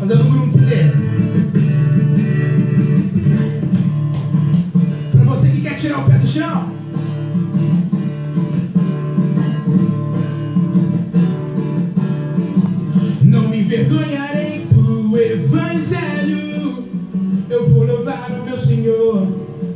Fazendo um grupo CD. Pra você que quer tirar o pé do chão. Não me envergonharei do evangelho. Eu vou louvar o meu Senhor.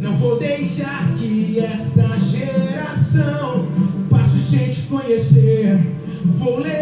Não vou deixar que esta geração passe sem te conhecer. Vou levar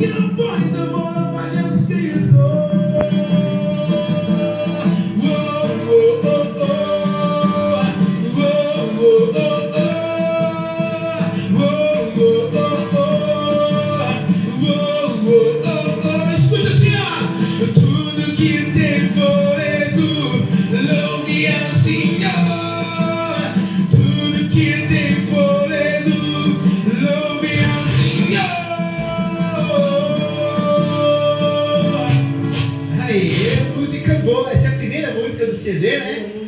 Get up, fight! entender, né?